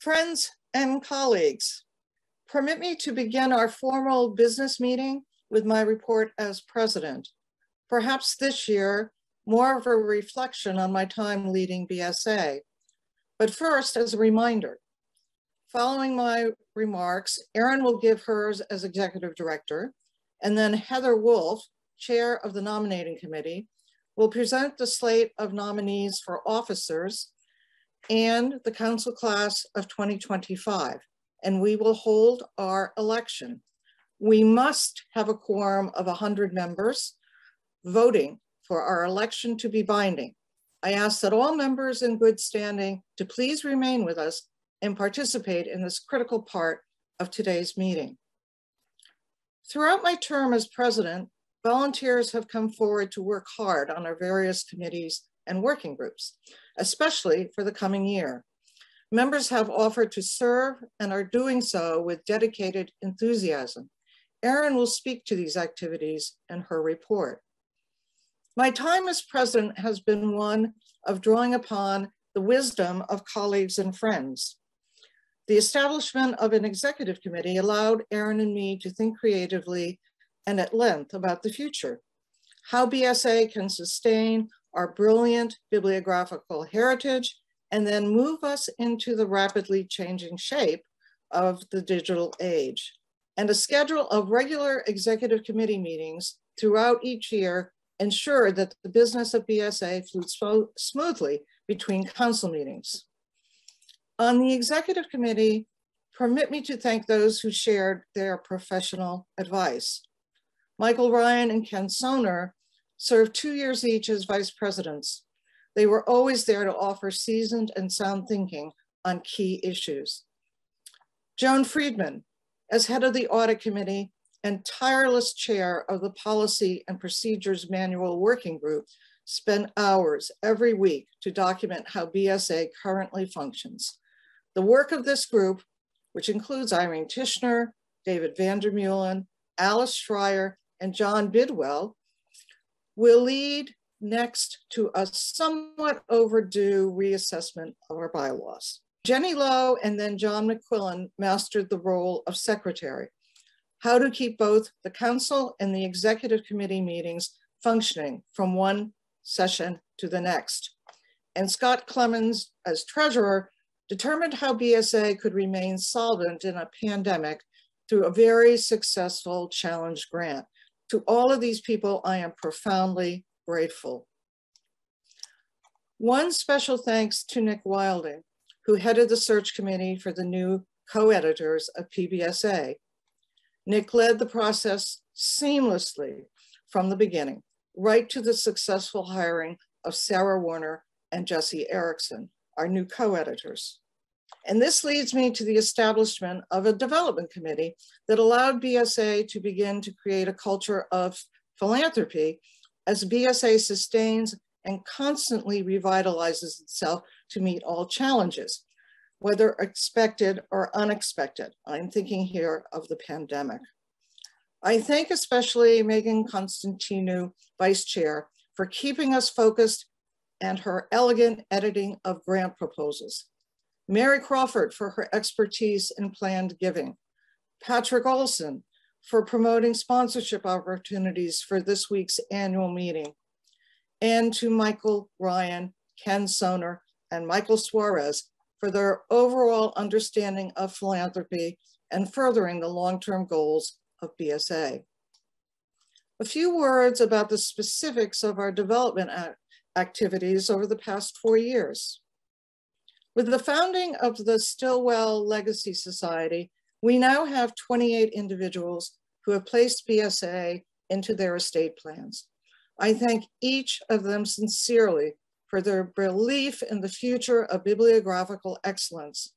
Friends and colleagues, permit me to begin our formal business meeting with my report as president. Perhaps this year, more of a reflection on my time leading BSA. But first, as a reminder, following my remarks, Erin will give hers as executive director, and then Heather Wolf, chair of the nominating committee, will present the slate of nominees for officers and the council class of 2025, and we will hold our election. We must have a quorum of 100 members voting for our election to be binding. I ask that all members in good standing to please remain with us and participate in this critical part of today's meeting. Throughout my term as president, volunteers have come forward to work hard on our various committees and working groups, especially for the coming year. Members have offered to serve and are doing so with dedicated enthusiasm. Erin will speak to these activities in her report. My time as president has been one of drawing upon the wisdom of colleagues and friends. The establishment of an executive committee allowed Erin and me to think creatively and at length about the future, how BSA can sustain our brilliant bibliographical heritage and then move us into the rapidly changing shape of the digital age. And a schedule of regular executive committee meetings throughout each year ensure that the business of BSA flew smoothly between council meetings. On the executive committee, permit me to thank those who shared their professional advice. Michael Ryan and Ken Soehner served two years each as vice presidents. They were always there to offer seasoned and sound thinking on key issues. Joan Friedman, as head of the audit committee and tireless chair of the policy and procedures manual working group, spent hours every week to document how BSA currently functions. The work of this group, which includes Irene Tichenor, David Vandermeulen, Alice Schreyer, and John Bidwell, will lead next to a somewhat overdue reassessment of our bylaws. Jenny Lowe and then John McQuillen mastered the role of secretary, how to keep both the council and the executive committee meetings functioning from one session to the next. And Scott Clemons, as treasurer, determined how BSA could remain solvent in a pandemic through a very successful challenge grant. To all of these people, I am profoundly grateful. One special thanks to Nick Wilding, who headed the search committee for the new co-editors of PBSA. Nick led the process seamlessly from the beginning, right to the successful hiring of Sarah Werner and Jesse Erickson, our new co-editors. And this leads me to the establishment of a development committee that allowed BSA to begin to create a culture of philanthropy as BSA sustains and constantly revitalizes itself to meet all challenges, whether expected or unexpected. I'm thinking here of the pandemic. I thank especially Megan Constantinou, Vice Chair, for keeping us focused and her elegant editing of grant proposals. Mary Crawford for her expertise in planned giving. Patrick Olson for promoting sponsorship opportunities for this week's annual meeting. And to Michael Ryan, Ken Soehner, and Michael Suarez for their overall understanding of philanthropy and furthering the long-term goals of BSA. A few words about the specifics of our development activities over the past four years. With the founding of the Stillwell Legacy Society, we now have 28 individuals who have placed BSA into their estate plans. I thank each of them sincerely for their belief in the future of bibliographical excellence.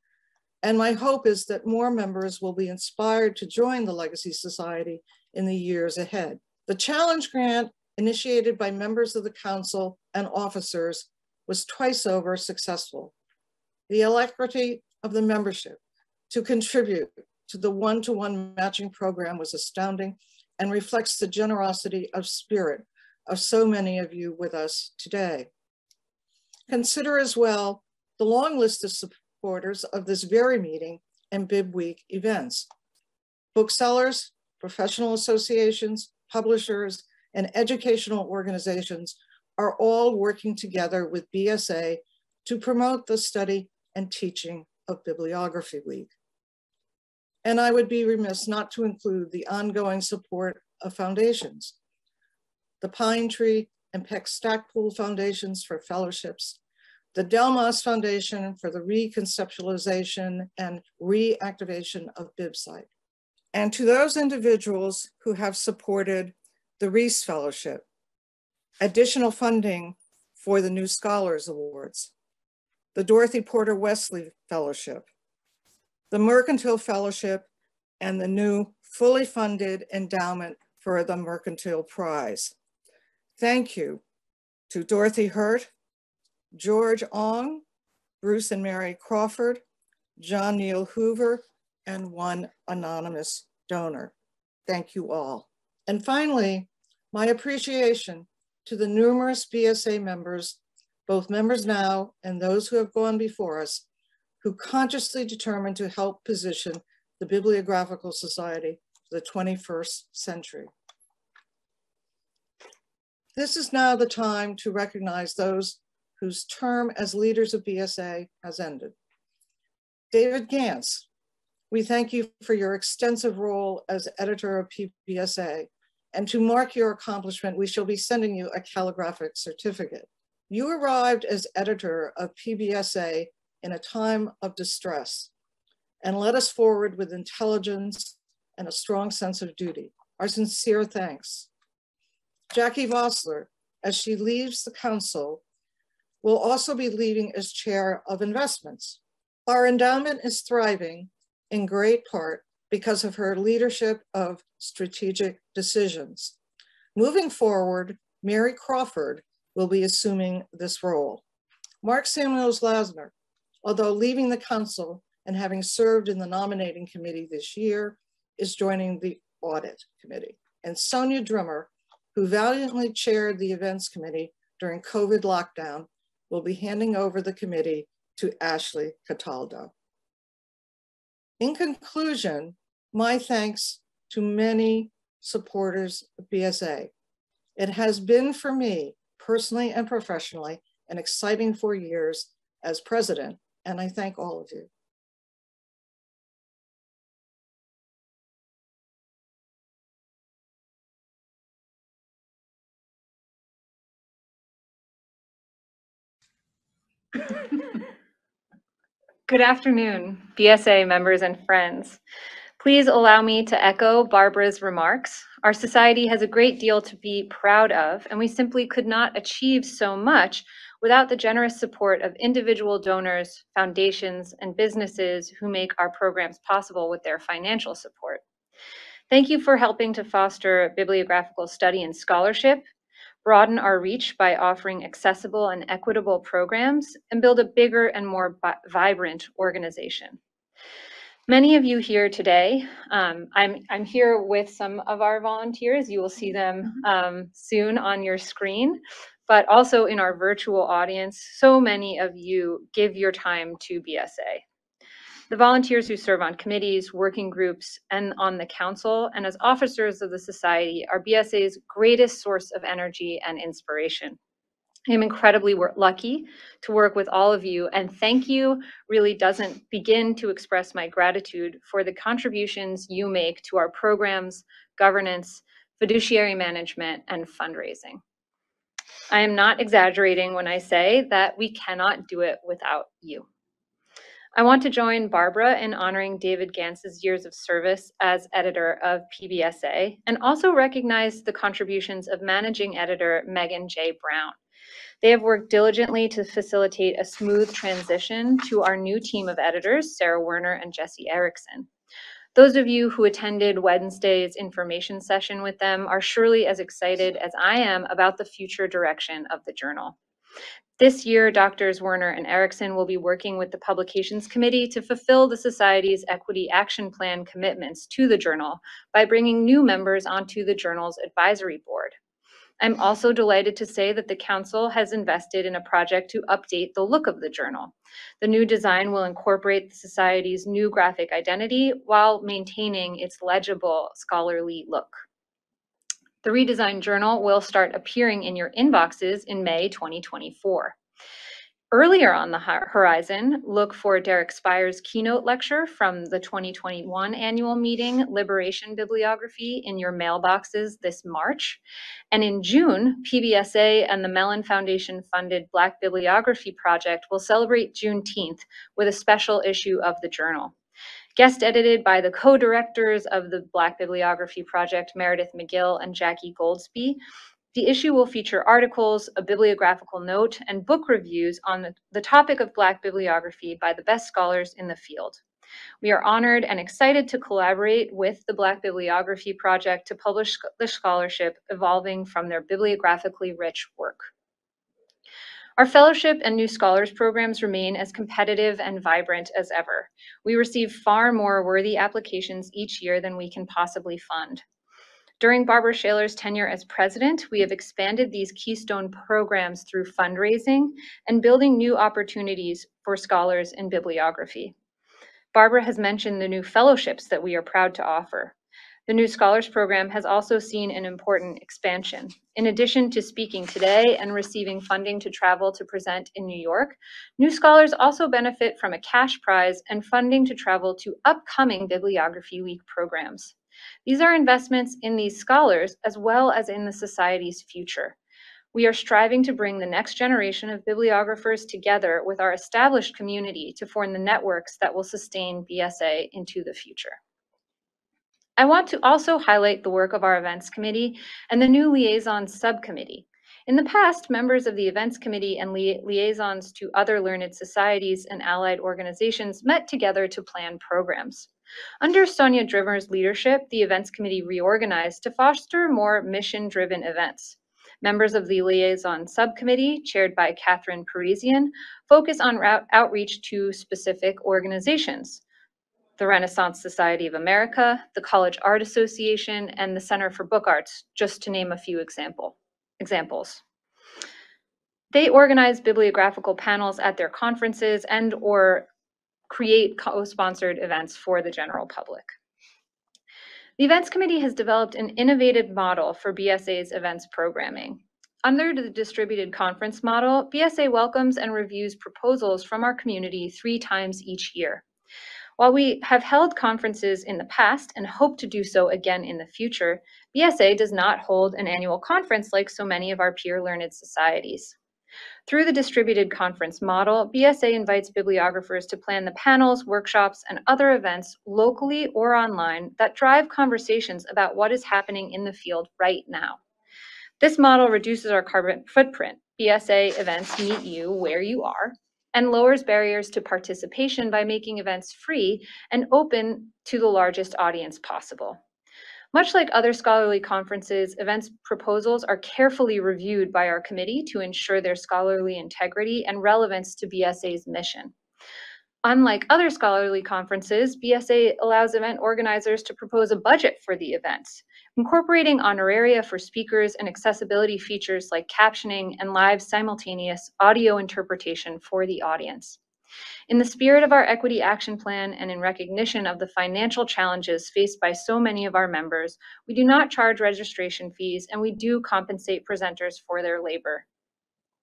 And my hope is that more members will be inspired to join the Legacy Society in the years ahead. The challenge grant initiated by members of the council and officers was twice over successful. The alacrity of the membership to contribute to the one-to-one matching program was astounding and reflects the generosity of spirit of so many of you with us today. Consider as well the long list of supporters of this very meeting and Bib Week events. Booksellers, professional associations, publishers, and educational organizations are all working together with BSA to promote the study and teaching of Bibliography Week. And I would be remiss not to include the ongoing support of foundations. The Pine Tree and Peck Stackpole Foundations for fellowships, the Delmas Foundation for the reconceptualization and reactivation of BibSite. And to those individuals who have supported the Reese Fellowship, additional funding for the New Scholars Awards, the Dorothy Porter Wesley Fellowship, the Mercantile Fellowship, and the new fully funded endowment for the Mercantile Prize. Thank you to Dorothy Hurt, George Ong, Bruce and Mary Crawford, John Neil Hoover, and one anonymous donor. Thank you all. And finally, my appreciation to the numerous BSA members, both members now and those who have gone before us, who consciously determined to help position the Bibliographical Society for the 21st century. This is now the time to recognize those whose term as leaders of BSA has ended. David Gants, we thank you for your extensive role as editor of PBSA. And to mark your accomplishment, we shall be sending you a calligraphic certificate. You arrived as editor of PBSA in a time of distress and led us forward with intelligence and a strong sense of duty. Our sincere thanks. Jackie Vossler, as she leaves the council, will also be leaving as chair of investments. Our endowment is thriving in great part because of her leadership of strategic decisions. Moving forward, Mary Crawford will be assuming this role. Mark Samuels Lasner, although leaving the council and having served in the nominating committee this year, is joining the audit committee. And Sonja Drimmer, who valiantly chaired the events committee during COVID lockdown, will be handing over the committee to Ashley Cataldo. In conclusion, my thanks to many supporters of BSA. It has been for me, personally and professionally, an exciting four years as president, and I thank all of you. Good afternoon, BSA members and friends. Please allow me to echo Barbara's remarks. Our society has a great deal to be proud of, and we simply could not achieve so much without the generous support of individual donors, foundations, and businesses who make our programs possible with their financial support. Thank you for helping to foster bibliographical study and scholarship broaden our reach by offering accessible and equitable programs, and build a bigger and more vibrant organization. Many of you here today, um, I'm, I'm here with some of our volunteers. You will see them um, soon on your screen, but also in our virtual audience, so many of you give your time to BSA the volunteers who serve on committees, working groups, and on the council, and as officers of the society are BSA's greatest source of energy and inspiration. I'm incredibly lucky to work with all of you, and thank you really doesn't begin to express my gratitude for the contributions you make to our programs, governance, fiduciary management, and fundraising. I am not exaggerating when I say that we cannot do it without you. I want to join Barbara in honoring David Gants's years of service as editor of PBSA and also recognize the contributions of managing editor Megan J. Brown. They have worked diligently to facilitate a smooth transition to our new team of editors, Sarah Werner and Jesse Erickson. Those of you who attended Wednesday's information session with them are surely as excited as I am about the future direction of the journal. This year, Doctors Werner and Erickson will be working with the Publications Committee to fulfill the Society's Equity Action Plan commitments to the journal by bringing new members onto the journal's advisory board. I'm also delighted to say that the Council has invested in a project to update the look of the journal. The new design will incorporate the Society's new graphic identity while maintaining its legible scholarly look. The redesigned journal will start appearing in your inboxes in May 2024. Earlier on the horizon, look for Derrick Spires' keynote lecture from the 2021 annual meeting, Liberation Bibliography, in your mailboxes this March. And in June, PBSA and the Mellon Foundation funded Black Bibliography Project will celebrate Juneteenth with a special issue of the journal. Guest edited by the co-directors of the Black Bibliography Project, Meredith McGill and Jackie Goldsby, the issue will feature articles, a bibliographical note, and book reviews on the, topic of Black bibliography by the best scholars in the field. We are honored and excited to collaborate with the Black Bibliography Project to publish the scholarship evolving from their bibliographically rich work. Our fellowship and new scholars programs remain as competitive and vibrant as ever. We receive far more worthy applications each year than we can possibly fund. During Barbara Shailor's tenure as president, we have expanded these keystone programs through fundraising and building new opportunities for scholars in bibliography. Barbara has mentioned the new fellowships that we are proud to offer. The new Scholars Program has also seen an important expansion. In addition to speaking today and receiving funding to travel to present in New York, new scholars also benefit from a cash prize and funding to travel to upcoming Bibliography Week programs. These are investments in these scholars as well as in the society's future. We are striving to bring the next generation of bibliographers together with our established community to form the networks that will sustain BSA into the future. I want to also highlight the work of our events committee and the new liaison subcommittee. In the past, members of the events committee and li liaisons to other learned societies and allied organizations met together to plan programs. Under Sonja Drimmer's leadership, the events committee reorganized to foster more mission-driven events. Members of the liaison subcommittee, chaired by Catherine Parisian, focus on outreach to specific organizations. The Renaissance Society of America, the College Art Association, and the Center for Book Arts, just to name a few example, examples. They organize bibliographical panels at their conferences and or create co-sponsored events for the general public. The Events Committee has developed an innovative model for BSA's events programming. Under the distributed conference model, BSA welcomes and reviews proposals from our community three times each year. While we have held conferences in the past and hope to do so again in the future, BSA does not hold an annual conference like so many of our peer learned societies. Through the distributed conference model, BSA invites bibliographers to plan the panels, workshops, and other events locally or online that drive conversations about what is happening in the field right now. This model reduces our carbon footprint. BSA events meet you where you are and lowers barriers to participation by making events free and open to the largest audience possible. Much like other scholarly conferences, events proposals are carefully reviewed by our committee to ensure their scholarly integrity and relevance to BSA's mission. Unlike other scholarly conferences, BSA allows event organizers to propose a budget for the events, incorporating honoraria for speakers and accessibility features like captioning and live simultaneous audio interpretation for the audience. In the spirit of our equity action plan and in recognition of the financial challenges faced by so many of our members, we do not charge registration fees and we do compensate presenters for their labor.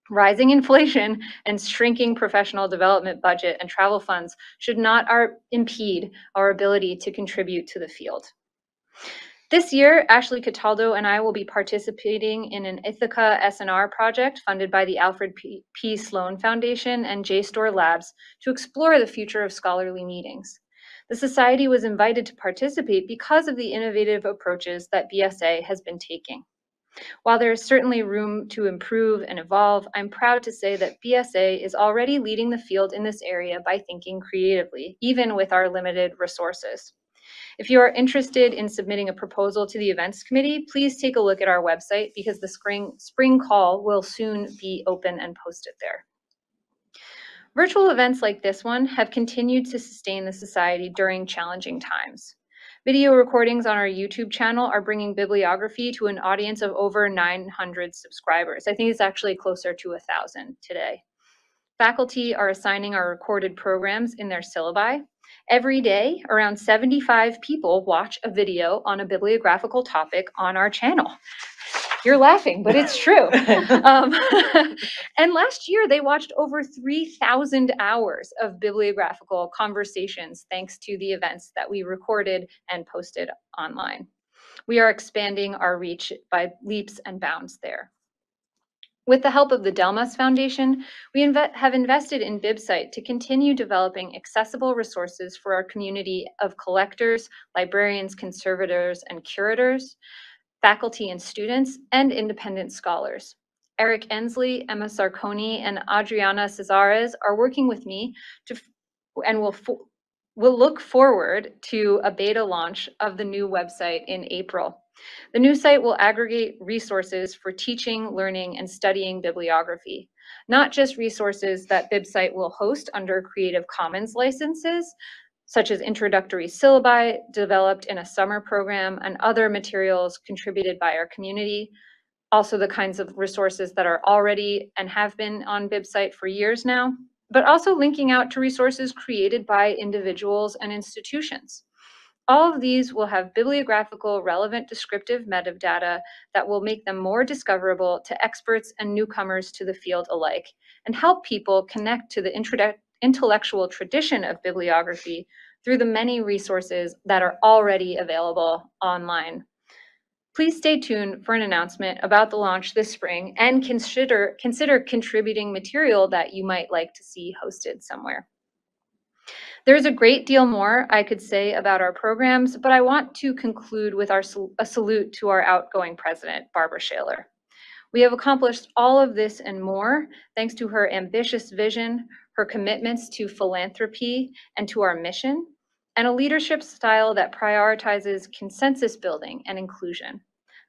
Rising inflation and shrinking professional development budget and travel funds should not our, impede our ability to contribute to the field. This year, Ashley Cataldo and I will be participating in an Ithaka S+R project funded by the Alfred P. P. Sloan Foundation and JSTOR Labs to explore the future of scholarly meetings. The Society was invited to participate because of the innovative approaches that BSA has been taking. While there is certainly room to improve and evolve, I'm proud to say that BSA is already leading the field in this area by thinking creatively, even with our limited resources. If you are interested in submitting a proposal to the events committee, please take a look at our website because the spring, spring call will soon be open and posted there. Virtual events like this one have continued to sustain the society during challenging times. Video recordings on our YouTube channel are bringing bibliography to an audience of over 900 subscribers. I think it's actually closer to a 1,000 today. Faculty are assigning our recorded programs in their syllabi. Every day, around 75 people watch a video on a bibliographical topic on our channel. You're laughing, but it's true. um, and last year, they watched over 3,000 hours of bibliographical conversations thanks to the events that we recorded and posted online. We are expanding our reach by leaps and bounds there. With the help of the Delmas Foundation, we inve have invested in BibSite to continue developing accessible resources for our community of collectors, librarians, conservators, and curators, faculty and students, and independent scholars. Eric Ensley, Emma Sarconi, and Adriana Cesares are working with me to, and will will look forward to a beta launch of the new website in April. The new site will aggregate resources for teaching, learning, and studying bibliography, not just resources that BibSite will host under Creative Commons licenses, such as introductory syllabi developed in a summer program and other materials contributed by our community, also the kinds of resources that are already and have been on BibSite for years now, but also linking out to resources created by individuals and institutions. All of these will have bibliographical relevant descriptive metadata that will make them more discoverable to experts and newcomers to the field alike and help people connect to the intellectual tradition of bibliography through the many resources that are already available online. Please stay tuned for an announcement about the launch this spring and consider, consider contributing material that you might like to see hosted somewhere. There's a great deal more I could say about our programs, but I want to conclude with our, a salute to our outgoing president, Barbara Shailor. We have accomplished all of this and more thanks to her ambitious vision, her commitments to philanthropy and to our mission, and a leadership style that prioritizes consensus building and inclusion.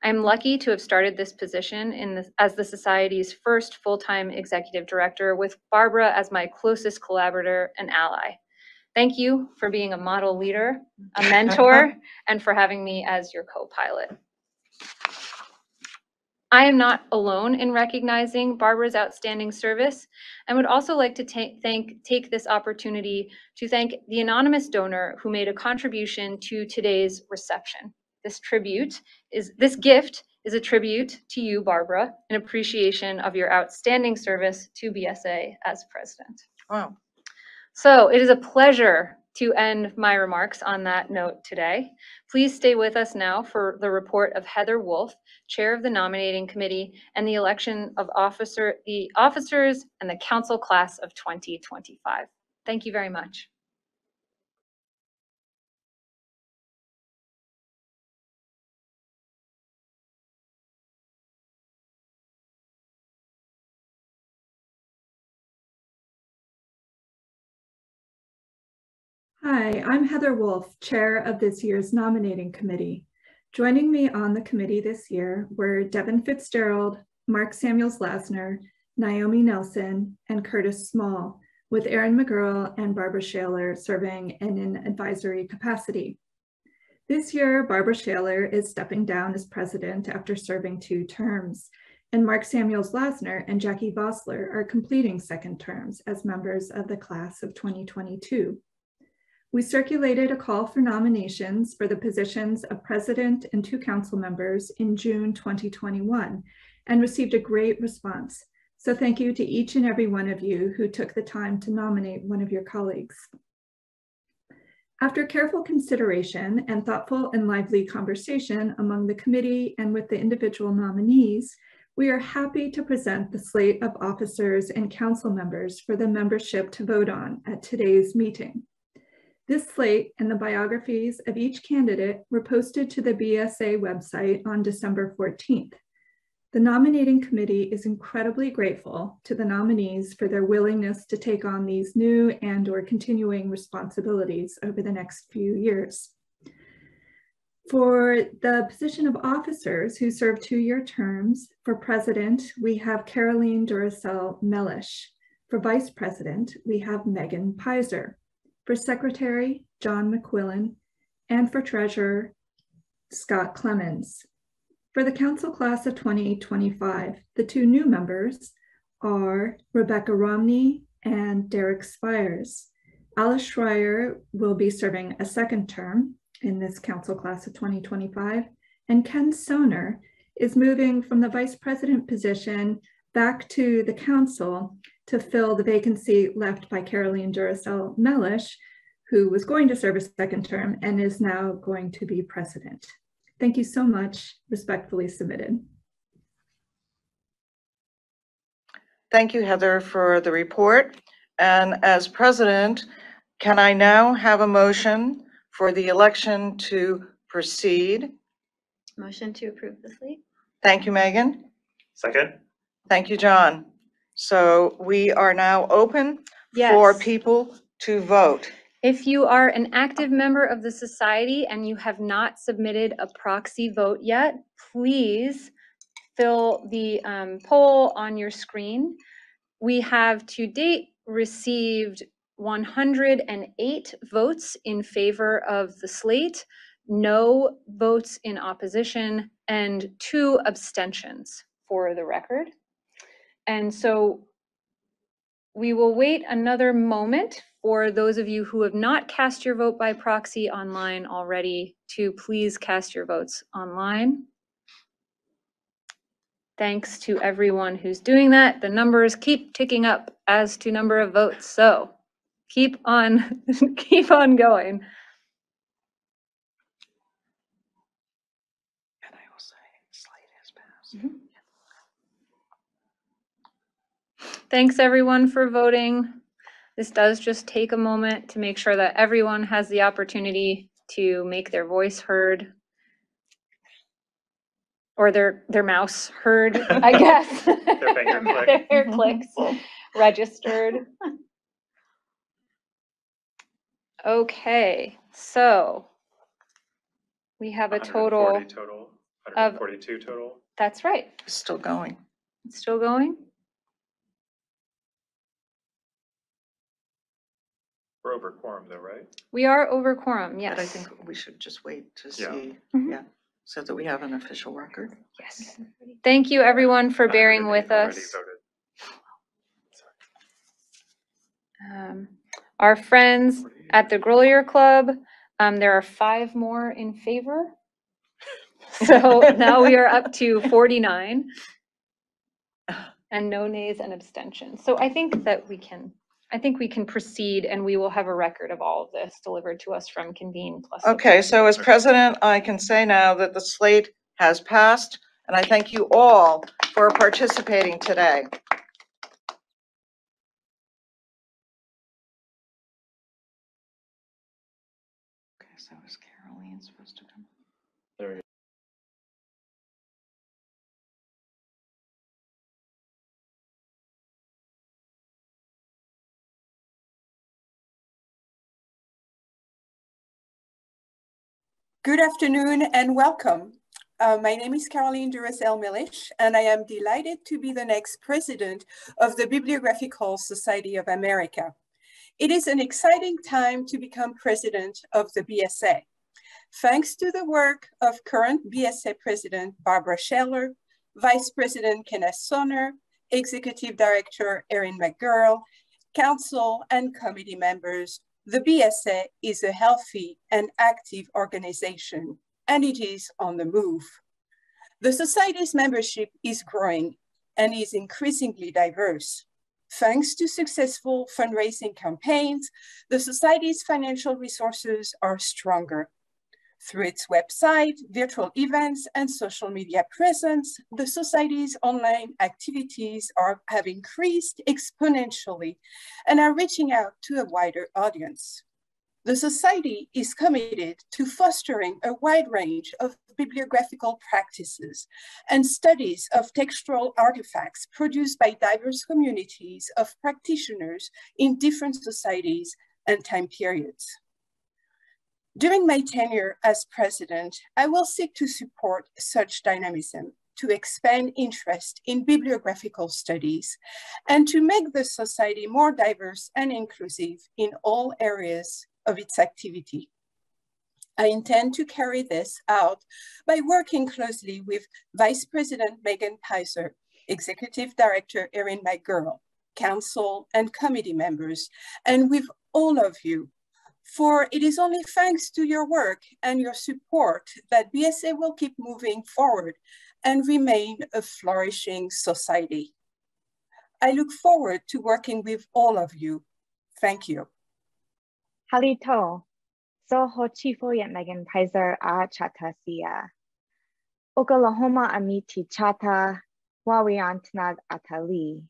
I'm lucky to have started this position the, as the Society's first full-time executive director with Barbara as my closest collaborator and ally. Thank you for being a model leader, a mentor, and for having me as your co-pilot. I am not alone in recognizing Barbara's outstanding service and would also like to thank, take this opportunity to thank the anonymous donor who made a contribution to today's reception. This tribute is, this gift is a tribute to you, Barbara, in appreciation of your outstanding service to BSA as president. Wow. So it is a pleasure to end my remarks on that note today. Please stay with us now for the report of Heather Wolf, Chair of the Nominating Committee, and the election of officer, the officers and the council class of 2025. Thank you very much. Hi, I'm Heather Wolf, Chair of this year's nominating committee. Joining me on the committee this year were Devin Fitzgerald, Mark Samuels Lasner, Naomi Nelson, and Curtis Small, with Erin McGuirl and Barbara Shailor serving in an advisory capacity. This year, Barbara Shailor is stepping down as president after serving two terms, and Mark Samuels Lasner and Jackie Vossler are completing second terms as members of the class of 2022. We circulated a call for nominations for the positions of president and two council members in June 2021 and received a great response. So thank you to each and every one of you who took the time to nominate one of your colleagues. After careful consideration and thoughtful and lively conversation among the committee and with the individual nominees, we are happy to present the slate of officers and council members for the membership to vote on at today's meeting. This slate and the biographies of each candidate were posted to the BSA website on December 14th. The nominating committee is incredibly grateful to the nominees for their willingness to take on these new and or continuing responsibilities over the next few years. For the position of officers who serve two-year terms, for president, we have Caroline Duroselle-Melish. For vice president, we have Megan Peiser. For Secretary, John McQuillen, and for treasurer, Scott Clemons. For the council class of 2025, the two new members are Rebecca Romney and Derrick Spires. Alice Schreyer will be serving a second term in this council class of 2025, and Ken Soehner is moving from the vice president position back to the council to fill the vacancy left by Caroline Duroselle-Melish, who was going to serve a second term and is now going to be president. Thank you so much, respectfully submitted. Thank you, Heather, for the report. And as president, can I now have a motion for the election to proceed? Motion to approve the slate? Thank you, Megan. Second? Thank you, John. So we are now open for Yes. people to vote. If you are an active member of the society and you have not submitted a proxy vote yet, please fill the um, poll on your screen. We have to date received 108 votes in favor of the slate, no votes in opposition, and two abstentions for the record. And so we will wait another moment for those of you who have not cast your vote by proxy online already to please cast your votes online. Thanks to everyone who's doing that. The numbers keep ticking up as to number of votes, so keep on, keep on going. And I will say, slate has passed. Mm-hmm. Thanks, everyone, for voting. This does just take a moment to make sure that everyone has the opportunity to make their voice heard. Or their, their mouse heard, I guess. Their finger click. Their clicks, registered. Okay, so we have a total, 140 Total, of- 142 total. that's right. Still going. It's still going? We're over quorum though, right? We are over quorum, yes. But I think we should just wait to Yeah. see, Mhm. yeah, so that we have an official record. Yes. Thank you, everyone, for bearing everybody with already us. voted. Um, Our friends at the Grolier Club, um, there are five more in favor. So now we are up to 49. And no nays and abstentions. So I think that we can, I think we can proceed and we will have a record of all of this delivered to us from Convene plus. Okay, so as president, I can say now that the slate has passed, and I thank you all for participating today. Good afternoon and welcome. Uh, my name is Caroline Duroselle-Melish, and I am delighted to be the next president of the Bibliographical Society of America. It is an exciting time to become president of the BSA. Thanks to the work of current BSA president Barbara Shailor, vice president Kenneth Soehner, executive director Erin McGuirl, council and committee members, the BSA is a healthy and active organization, and it is on the move. The Society's membership is growing and is increasingly diverse. Thanks to successful fundraising campaigns, the Society's financial resources are stronger. Through its website, virtual events, and social media presence, the Society's online activities are, have increased exponentially and are reaching out to a wider audience. The Society is committed to fostering a wide range of bibliographical practices and studies of textual artifacts produced by diverse communities of practitioners in different societies and time periods. During my tenure as president, I will seek to support such dynamism to expand interest in bibliographical studies and to make the society more diverse and inclusive in all areas of its activity. I intend to carry this out by working closely with Vice President Megan Peiser, Executive Director Erin McGuirl, Council and committee members, and with all of you, for it is only thanks to your work and your support that BSA will keep moving forward and remain a flourishing society. I look forward to working with all of you. Thank you. Halito, so chifo yet Megan Peiser a chatasia. Oklahoma amiti chata wawiantnag atali.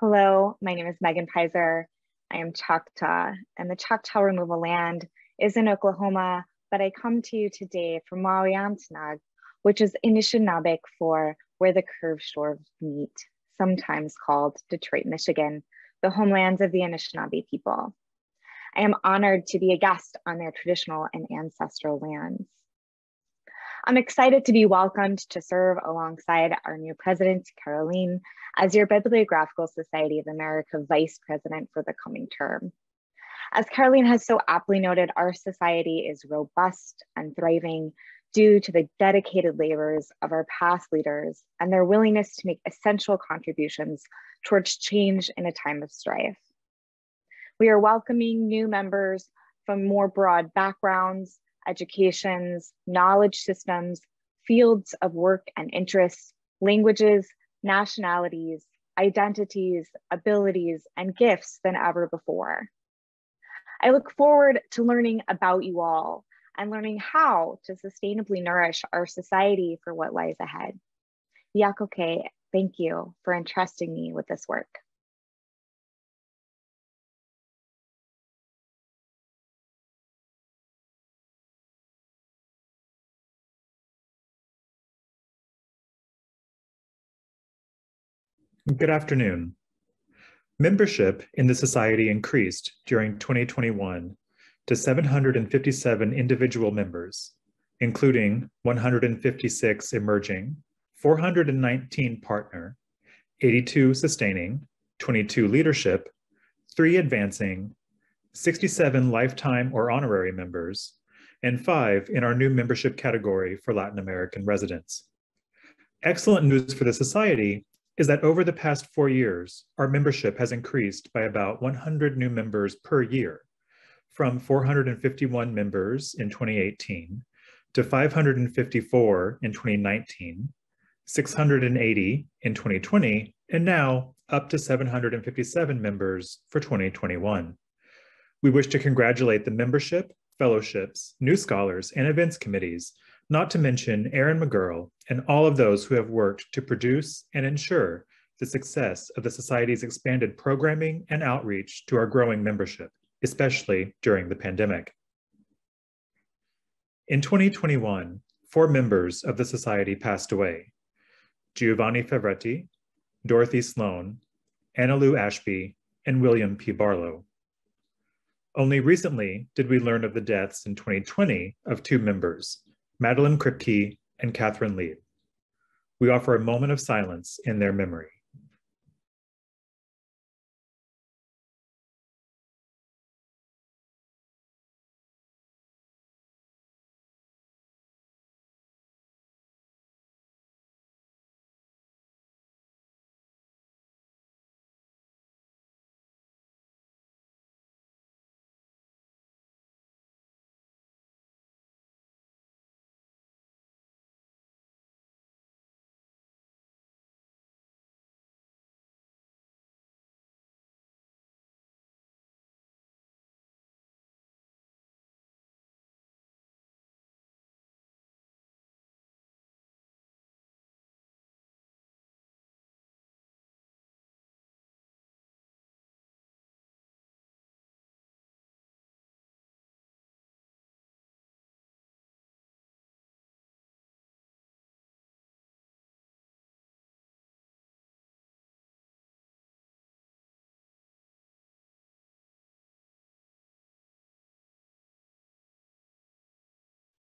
Hello, my name is Megan Peiser. I am Choctaw, and the Choctaw Removal Land is in Oklahoma, but I come to you today from Wawiantnag, which is Anishinaabe for where the curved shores meet, sometimes called Detroit, Michigan, the homelands of the Anishinaabe people. I am honored to be a guest on their traditional and ancestral lands. I'm excited to be welcomed to serve alongside our new president, Caroline, as your Bibliographical Society of America Vice President for the coming term. As Caroline has so aptly noted, our society is robust and thriving due to the dedicated labors of our past leaders and their willingness to make essential contributions towards change in a time of strife. We are welcoming new members from more broad backgrounds, educations, knowledge systems, fields of work and interests, languages, nationalities, identities, abilities, and gifts than ever before. I look forward to learning about you all and learning how to sustainably nourish our society for what lies ahead. Yakoke, thank you for entrusting me with this work. Good afternoon. Membership in the Society increased during 2021 to 757 individual members, including 156 emerging, 419 partner, 82 sustaining, 22 leadership, 3 advancing, 67 lifetime or honorary members, and 5 in our new membership category for Latin American residents. Excellent news for the Society is that over the past four years, our membership has increased by about 100 new members per year, from 451 members in 2018 to 554 in 2019, 680 in 2020, and now up to 757 members for 2021. We wish to congratulate the membership, fellowships, new scholars, and events committees not to mention Erin McGuirl and all of those who have worked to produce and ensure the success of the Society's expanded programming and outreach to our growing membership, especially during the pandemic. In 2021, four members of the Society passed away, Giovanni Favretti, Dorothy Sloan, Anna Lou Ashby, and William P. Barlow. Only recently did we learn of the deaths in 2020 of two members, Madeline Kripke, and Catherine Lee. We offer a moment of silence in their memory.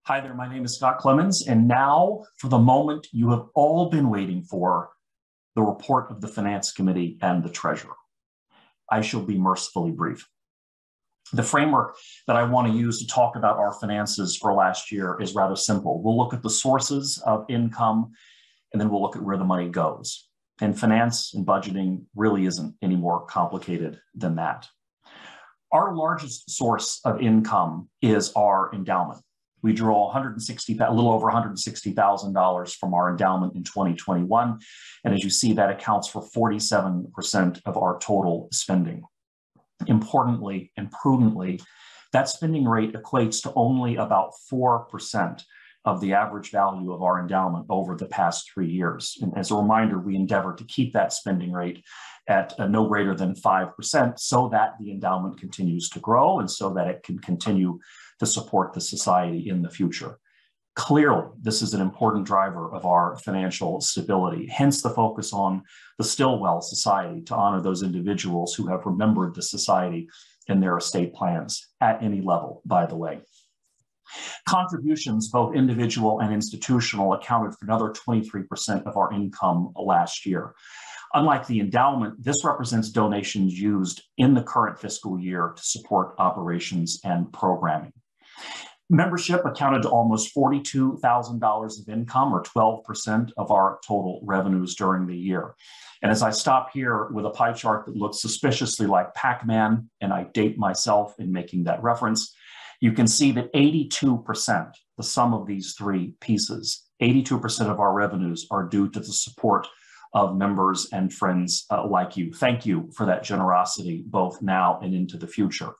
Hi there, my name is Scott Clemons, and now for the moment you have all been waiting for the report of the Finance Committee and the Treasurer. I shall be mercifully brief. The framework that I want to use to talk about our finances for last year is rather simple. We'll look at the sources of income, and then we'll look at where the money goes. And finance and budgeting really isn't any more complicated than that. Our largest source of income is our endowment. We draw 160, a little over $160,000 from our endowment in 2021. And as you see, that accounts for 47% of our total spending. Importantly and prudently, that spending rate equates to only about 4% of the average value of our endowment over the past three years. And as a reminder, we endeavor to keep that spending rate at no greater than 5% so that the endowment continues to grow and so that it can continue to support the society in the future. Clearly, this is an important driver of our financial stability, hence the focus on the Stillwell Society to honor those individuals who have remembered the society in their estate plans at any level, by the way. Contributions, both individual and institutional, accounted for another 23% of our income last year. Unlike the endowment, this represents donations used in the current fiscal year to support operations and programming. Membership accounted to almost $42,000 of income or 12% of our total revenues during the year. And as I stop here with a pie chart that looks suspiciously like Pac-Man, and I date myself in making that reference, you can see that 82%, the sum of these three pieces, 82% of our revenues are due to the support of members and friends uh, like you. Thank you for that generosity, both now and into the future.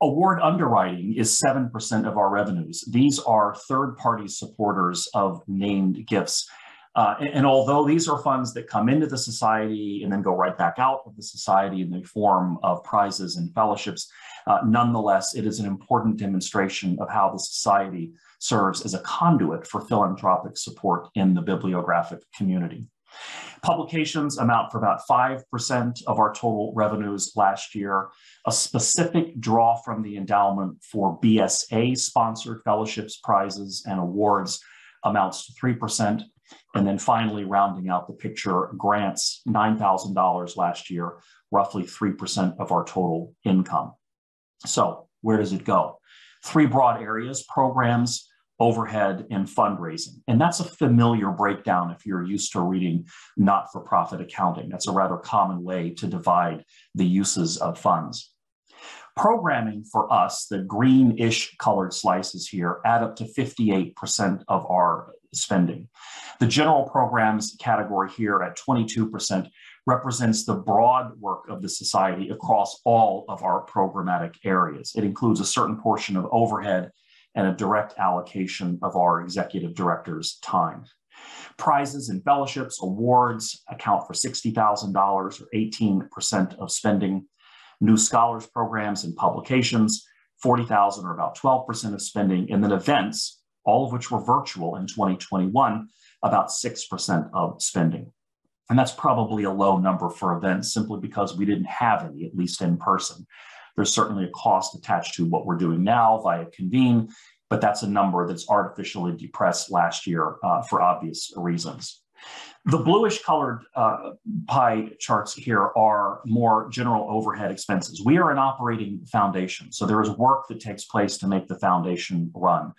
Award underwriting is 7% of our revenues. These are third party supporters of named gifts. Uh, and, and, although these are funds that come into the society and then go right back out of the society in the form of prizes and fellowships, uh, nonetheless, it is an important demonstration of how the society serves as a conduit for philanthropic support in the bibliographic community. Publications amount for about 5% of our total revenues last year. A specific draw from the endowment for BSA sponsored fellowships, prizes, and awards amounts to 3%. And then finally, rounding out the picture, grants, $9,000 last year, roughly 3% of our total income. So, where does it go? Three broad areas programs, overhead, and fundraising. And that's a familiar breakdown if you're used to reading not for profit accounting. That's a rather common way to divide the uses of funds. Programming for us, the greenish colored slices here, add up to 58% of our spending. The general programs category here at 22% represents the broad work of the society across all of our programmatic areas. It includes a certain portion of overhead and a direct allocation of our executive director's time. Prizes and fellowships, awards account for $60,000 or 18% of spending. New scholars programs and publications, 40,000 or about 12% of spending. And then events, all of which were virtual in 2021, about 6% of spending. And that's probably a low number for events simply because we didn't have any, at least in person. There's certainly a cost attached to what we're doing now via Convene, but that's a number that's artificially depressed last year uh, for obvious reasons. The bluish colored uh, pie charts here are more general overhead expenses. We are an operating foundation, so there is work that takes place to make the foundation run.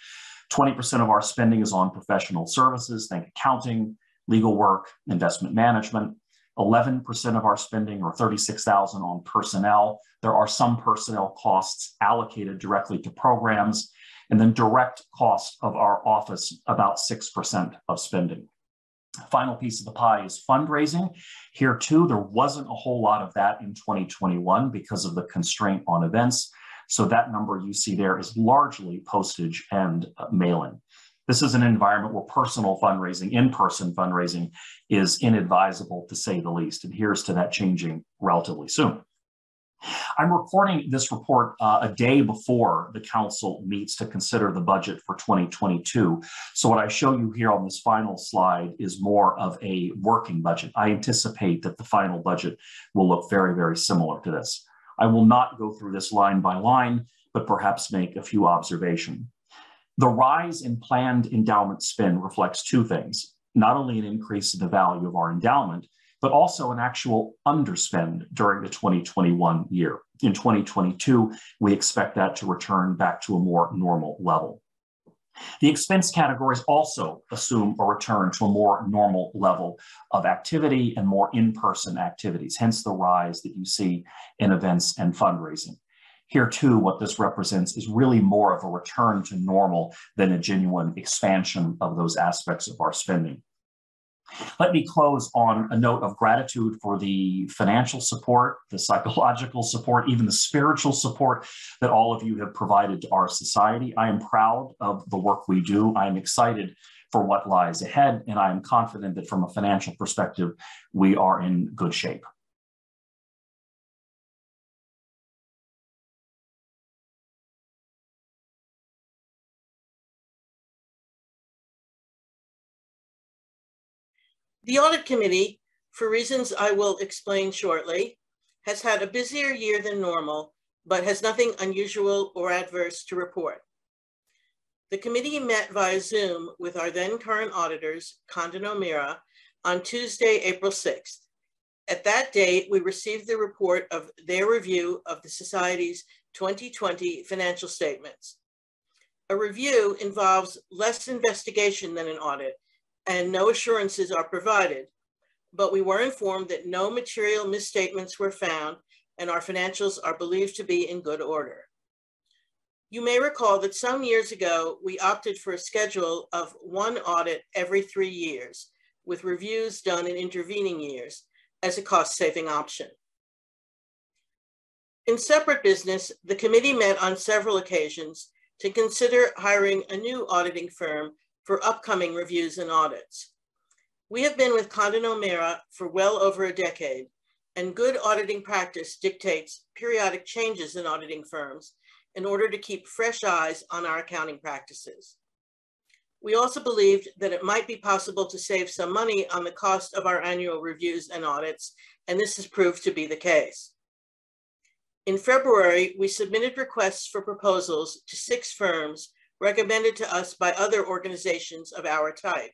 20% of our spending is on professional services, think accounting, legal work, investment management. 11% of our spending or 36,000 on personnel. There are some personnel costs allocated directly to programs and then direct cost of our office about 6% of spending. Final piece of the pie is fundraising. Here too, there wasn't a whole lot of that in 2021 because of the constraint on events. So that number you see there is largely postage and uh, mailing. This is an environment where personal fundraising, in-person fundraising is inadvisable to say the least. And here's to that changing relatively soon. I'm recording this report uh, a day before the council meets to consider the budget for 2022. So what I show you here on this final slide is more of a working budget. I anticipate that the final budget will look very, very similar to this. I will not go through this line by line, but perhaps make a few observations. The rise in planned endowment spend reflects two things, not only an increase in the value of our endowment, but also an actual underspend during the 2021 year. In 2022, we expect that to return back to a more normal level. The expense categories also assume a return to a more normal level of activity and more in-person activities, hence the rise that you see in events and fundraising. Here too, what this represents is really more of a return to normal than a genuine expansion of those aspects of our spending. Let me close on a note of gratitude for the financial support, the psychological support, even the spiritual support that all of you have provided to our society. I am proud of the work we do. I am excited for what lies ahead, and I am confident that from a financial perspective, we are in good shape. The Audit Committee, for reasons I will explain shortly, has had a busier year than normal, but has nothing unusual or adverse to report. The committee met via Zoom with our then current auditors, Condon O'Meara, on Tuesday, April 6th. At that date, we received the report of their review of the Society's 2020 financial statements. A review involves less investigation than an audit and no assurances are provided. But we were informed that no material misstatements were found and our financials are believed to be in good order. You may recall that some years ago, we opted for a schedule of one audit every three years with reviews done in intervening years as a cost saving option. In separate business, the committee met on several occasions to consider hiring a new auditing firm for upcoming reviews and audits. We have been with Condon O'Meara for well over a decade, and good auditing practice dictates periodic changes in auditing firms in order to keep fresh eyes on our accounting practices. We also believed that it might be possible to save some money on the cost of our annual reviews and audits, and this has proved to be the case. In February, we submitted requests for proposals to six firms recommended to us by other organizations of our type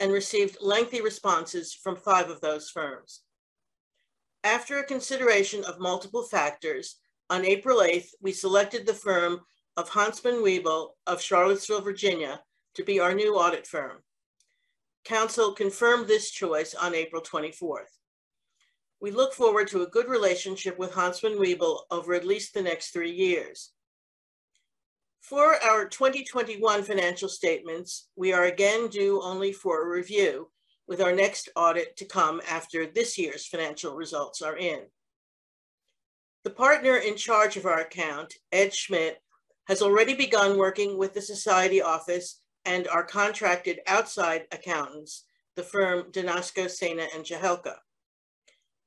and received lengthy responses from five of those firms. After a consideration of multiple factors, on April 8th, we selected the firm of Huntsman Weibel of Charlottesville, Virginia, to be our new audit firm. Council confirmed this choice on April 24th. We look forward to a good relationship with Huntsman Weibel over at least the next three years. For our 2021 financial statements, we are again due only for a review with our next audit to come after this year's financial results are in. The partner in charge of our account, Ed Schmidt, has already begun working with the Society office and our contracted outside accountants, the firm Danasco, Sena, and Jahelka.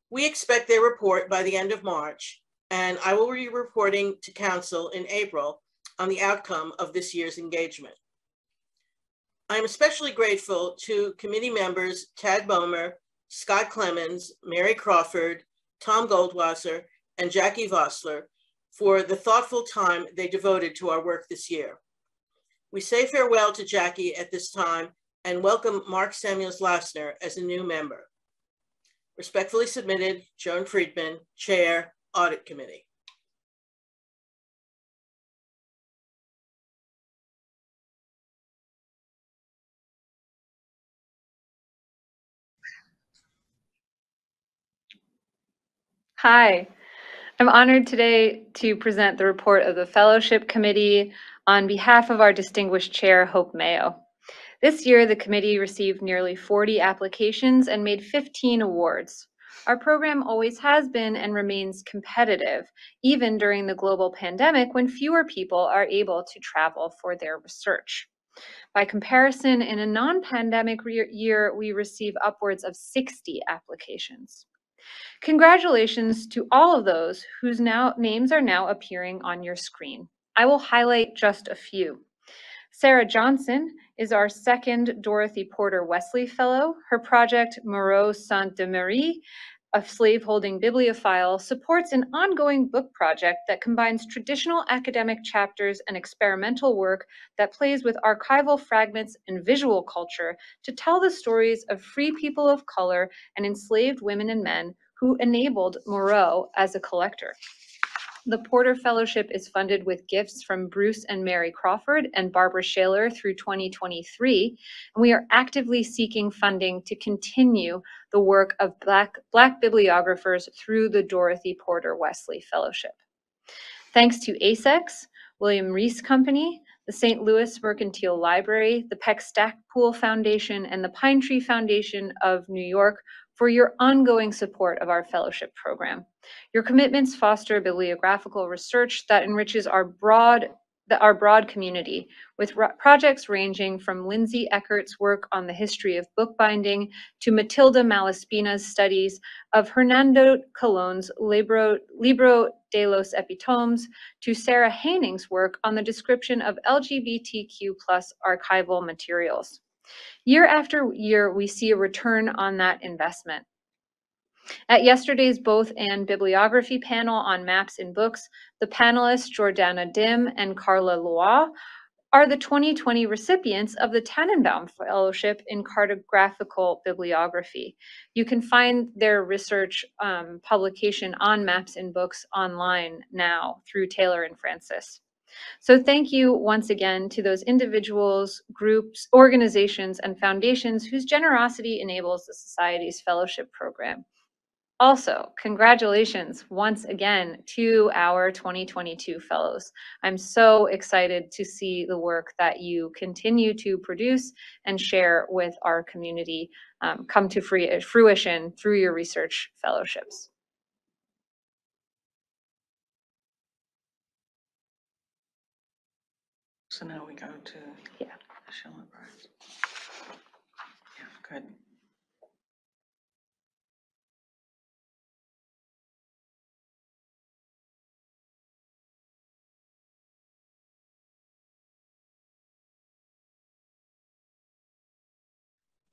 We expect their report by the end of March, and I will be reporting to Council in April on the outcome of this year's engagement. I am especially grateful to committee members Tad Bomer, Scott Clemons, Mary Crawford, Tom Goldwasser, and Jackie Vossler for the thoughtful time they devoted to our work this year. We say farewell to Jackie at this time and welcome Mark Samuels Lassner as a new member. Respectfully submitted, Joan Friedman, Chair, Audit Committee. Hi, I'm honored today to present the report of the Fellowship Committee on behalf of our distinguished chair, Hope Mayo. This year, the committee received nearly 40 applications and made 15 awards. Our program always has been and remains competitive, even during the global pandemic when fewer people are able to travel for their research. By comparison, in a non-pandemic year, we receive upwards of 60 applications. Congratulations to all of those whose now names are now appearing on your screen. I will highlight just a few. Sarah Johnson is our second Dorothy Porter Wesley Fellow. Her project, Moreau Sainte de Marie, a slaveholding bibliophile, supports an ongoing book project that combines traditional academic chapters and experimental work that plays with archival fragments and visual culture to tell the stories of free people of color and enslaved women and men who enabled Moreau as a collector. The Porter Fellowship is funded with gifts from Bruce and Mary Crawford and Barbara Shailor through 2023. And we are actively seeking funding to continue the work of Black, Black bibliographers through the Dorothy Porter Wesley Fellowship. Thanks to ASEX, William Reese Company, the St. Louis Mercantile Library, the Peck Stacpoole Foundation, and the Pine Tree Foundation of New York for your ongoing support of our fellowship program. Your commitments foster bibliographical research that enriches our broad the, our broad community with projects ranging from Lindsay Eckert's work on the history of bookbinding to Matilda Malaspina's studies of Hernando Colon's Libro, Libro de los Epitomes to Sarah Haining's work on the description of LGBTQ plus archival materials. Year after year, we see a return on that investment. At yesterday's Both and Bibliography panel on maps in books, the panelists Jordana Dym and Carla Lois are the 2020 recipients of the Tannenbaum Fellowship in Cartographical Bibliography. You can find their research um, publication on maps in books online now through Taylor and Francis. So thank you once again to those individuals, groups, organizations, and foundations whose generosity enables the Society's fellowship program. Also, congratulations once again to our 2022 fellows. I'm so excited to see the work that you continue to produce and share with our community um, come to free, fruition through your research fellowships. So now we go to Yeah. the Schiller Prize. Yeah, good.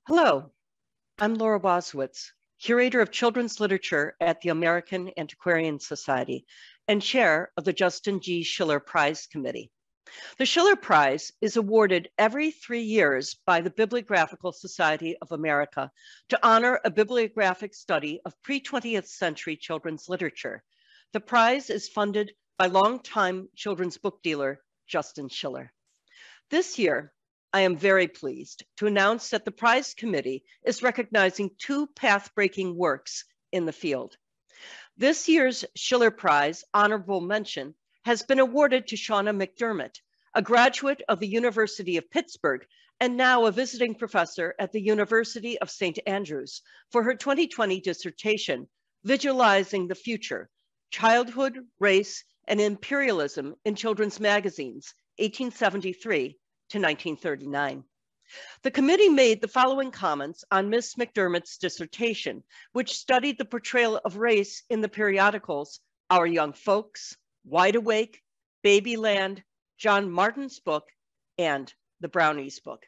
Hello, I'm Laura Wasowicz, Curator of Children's Literature at the American Antiquarian Society and Chair of the Justin G. Schiller Prize Committee. The Schiller Prize is awarded every three years by the Bibliographical Society of America to honor a bibliographic study of pre-20th century children's literature. The prize is funded by longtime children's book dealer, Justin Schiller. This year, I am very pleased to announce that the prize committee is recognizing two path-breaking works in the field. This year's Schiller Prize honorable mention has been awarded to Shauna McDermott, a graduate of the University of Pittsburgh and now a visiting professor at the University of St. Andrews for her 2020 dissertation, Visualizing the Future, Childhood, Race, and Imperialism in Children's Magazines, 1873 to 1939. The committee made the following comments on Ms. McDermott's dissertation, which studied the portrayal of race in the periodicals Our Young Folks, Wide Awake, Babyland, John Martin's book, and the Brownies book.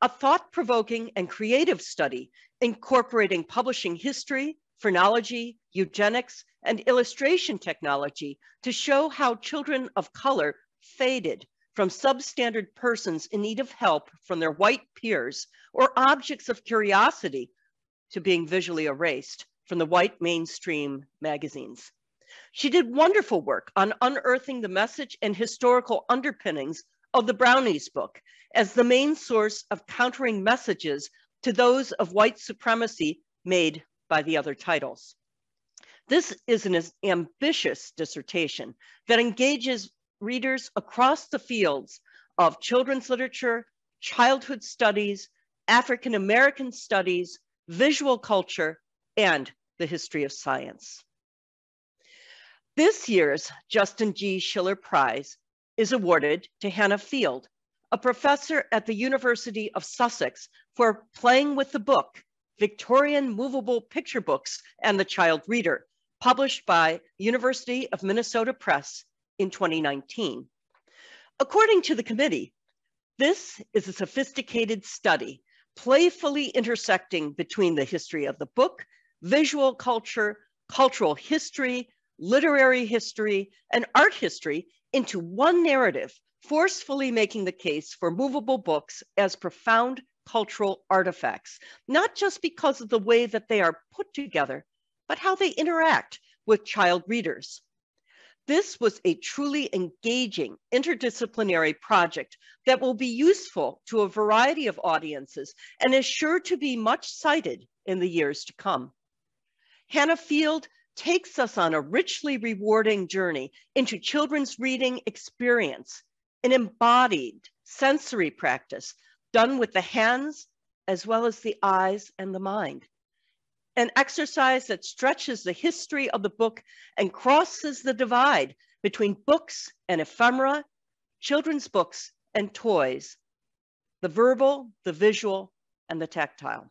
A thought-provoking and creative study incorporating publishing history, phrenology, eugenics, and illustration technology to show how children of color faded from substandard persons in need of help from their white peers or objects of curiosity to being visually erased from the white mainstream magazines. She did wonderful work on unearthing the message and historical underpinnings of the Brownies book as the main source of countering messages to those of white supremacy made by the other titles. This is an ambitious dissertation that engages readers across the fields of children's literature, childhood studies, African American studies, visual culture, and the history of science. This year's Justin G. Schiller Prize is awarded to Hannah Field, a professor at the University of Sussex for playing with the book, Victorian Movable Picture Books and the Child Reader, published by University of Minnesota Press in 2019. According to the committee, this is a sophisticated study, playfully intersecting between the history of the book, visual culture, cultural history, literary history, and art history into one narrative, forcefully making the case for movable books as profound cultural artifacts, not just because of the way that they are put together, but how they interact with child readers. This was a truly engaging interdisciplinary project that will be useful to a variety of audiences and is sure to be much cited in the years to come. Hannah Field takes us on a richly rewarding journey into children's reading experience, an embodied sensory practice done with the hands as well as the eyes and the mind. An exercise that stretches the history of the book and crosses the divide between books and ephemera, children's books and toys, the verbal, the visual, and the tactile.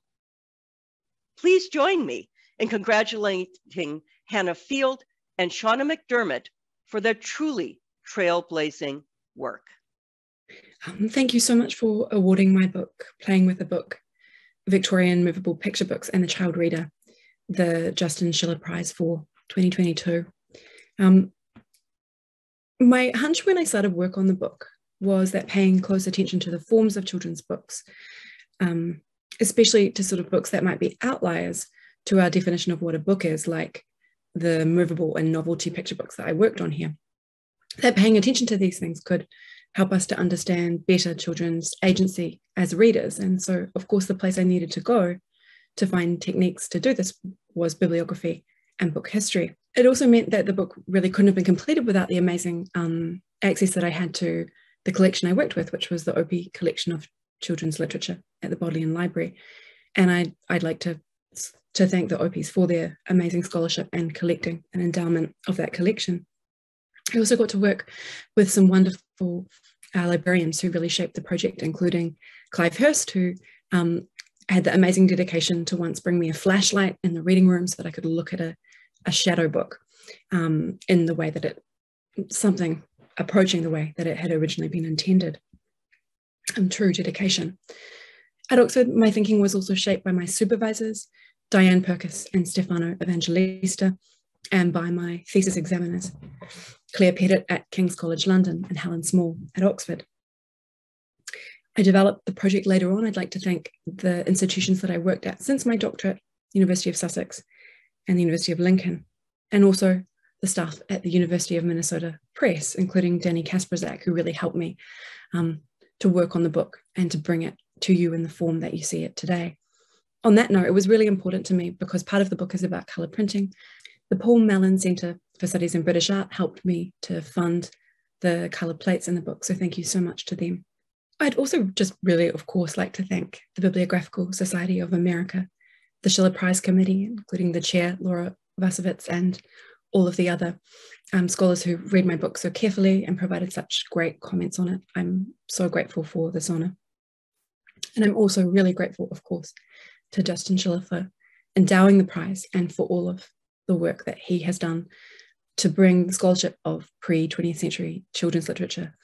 Please join me in congratulating Hannah Field and Shauna McDermott for their truly trailblazing work. Um, thank you so much for awarding my book, Playing with a Book, Victorian Movable Picture Books and the Child Reader, the Justin Schiller Prize for 2022. Um, my hunch when I started work on the book was that paying close attention to the forms of children's books, um, especially to sort of books that might be outliers to our definition of what a book is, like the movable and novelty picture books that I worked on here. That paying attention to these things could help us to understand better children's agency as readers. And so, of course, the place I needed to go to find techniques to do this was bibliography and book history. It also meant that the book really couldn't have been completed without the amazing um, access that I had to the collection I worked with, which was the Opie collection of children's literature at the Bodleian Library. And I'd, I'd like to, to thank the Opies for their amazing scholarship and collecting and endowment of that collection. I also got to work with some wonderful uh, librarians who really shaped the project, including Clive Hurst, who um, had the amazing dedication to once bring me a flashlight in the reading room so that I could look at a, a shadow book um, in the way that it, something approaching the way that it had originally been intended. Um, true dedication. At Oxford, my thinking was also shaped by my supervisors, Diane Purkiss and Stefano Evangelista, and by my thesis examiners, Clare Pettitt at King's College London and Helen Small at Oxford. I developed the project later on. I'd like to thank the institutions that I worked at since my doctorate, University of Sussex and the University of Lincoln, and also the staff at the University of Minnesota Press, including Dani Kasprzak, who really helped me um, to work on the book and to bring it to you in the form that you see it today. On that note, it was really important to me because part of the book is about colour printing. The Paul Mellon Centre for Studies in British Art helped me to fund the colour plates in the book, so thank you so much to them. I'd also just really, of course, like to thank the Bibliographical Society of America, the Schiller Prize Committee, including the chair, Laura Wasowicz, and all of the other um, scholars who read my book so carefully and provided such great comments on it. I'm so grateful for this honour. And I'm also really grateful, of course, to Justin Schiller for endowing the prize and for all of the work that he has done to bring the scholarship of pre 20th century children's literature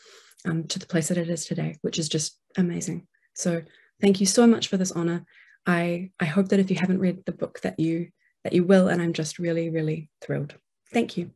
um, to the place that it is today, which is just amazing. So thank you so much for this honor. I, I hope that if you haven't read the book that you that you will, and I'm just really, really thrilled. Thank you.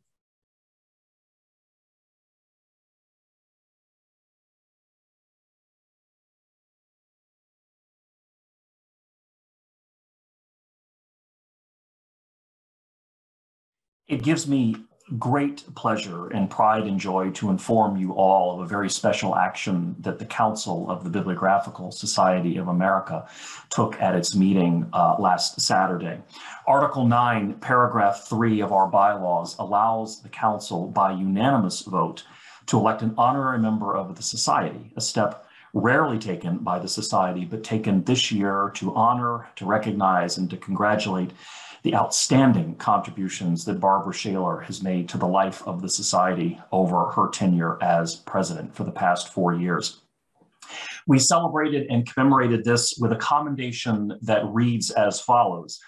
It gives me great pleasure and pride and joy to inform you all of a very special action that the Council of the Bibliographical Society of America took at its meeting uh, last Saturday. Article 9, paragraph 3 of our bylaws allows the Council by unanimous vote to elect an honorary member of the Society, a step rarely taken by the Society, but taken this year to honor, to recognize, and to congratulate the outstanding contributions that Barbara Shailor has made to the life of the Society over her tenure as president for the past four years. We celebrated and commemorated this with a commendation that reads as follows.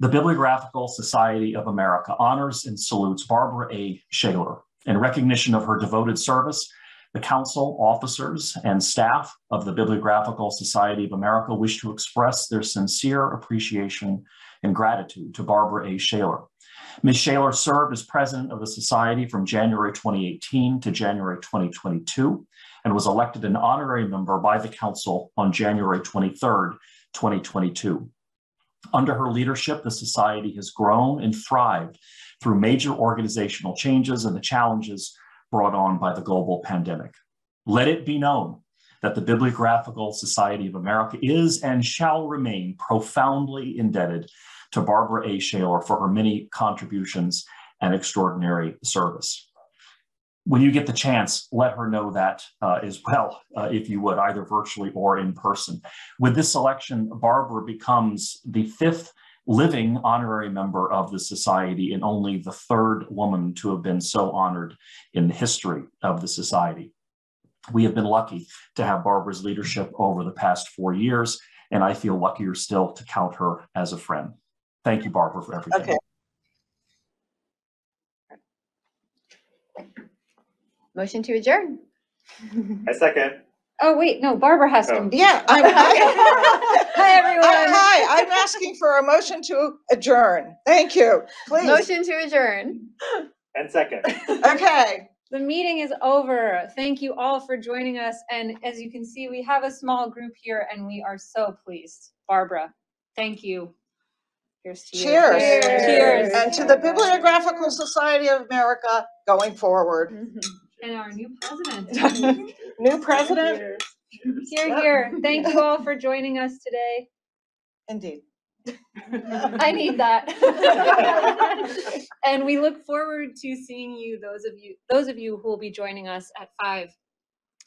The Bibliographical Society of America honors and salutes Barbara A. Shailor in recognition of her devoted service the council, officers, and staff of the Bibliographical Society of America wish to express their sincere appreciation and gratitude to Barbara A. Shailor. Ms. Shailor served as president of the Society from January 2018 to January 2022 and was elected an honorary member by the Council on January 23rd, 2022. Under her leadership, the Society has grown and thrived through major organizational changes and the challenges brought on by the global pandemic. Let it be known that the Bibliographical Society of America is and shall remain profoundly indebted to Barbara A. Shailor for her many contributions and extraordinary service. When you get the chance, let her know that uh, as well, uh, if you would, either virtually or in person. With this election, Barbara becomes the fifth living honorary member of the society and only the third woman to have been so honored in the history of the society. We have been lucky to have Barbara's leadership over the past four years, and I feel luckier still to count her as a friend. Thank you, Barbara, for everything. Okay. Motion to adjourn. I second. Oh, wait, no, Barbara has to. Oh. Yeah, I'm, hi, Hi, everyone. hi, I'm asking for a motion to adjourn. Thank you, please. Motion to adjourn. And second. Okay, The meeting is over. Thank you all for joining us. And as you can see, we have a small group here and we are so pleased. Barbara, thank you. Here's to you. cheers. Cheers. And to the Bibliographical Society of America going forward. Mhm. And our new president. New president? Here, here. Thank you all for joining us today. Indeed. I need that. and we look forward to seeing you, those of you, those of you who will be joining us at five,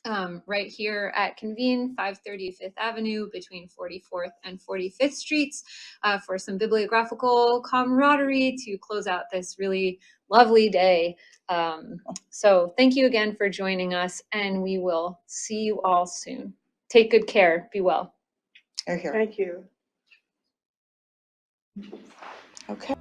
um, right here at Convene, 530 Fifth Avenue, between 44th and 45th Streets, uh, for some bibliographical camaraderie to close out this really lovely day. Um, so thank you again for joining us, and we will see you all soon. Take good care. Be well. Here, here. Thank you. Okay.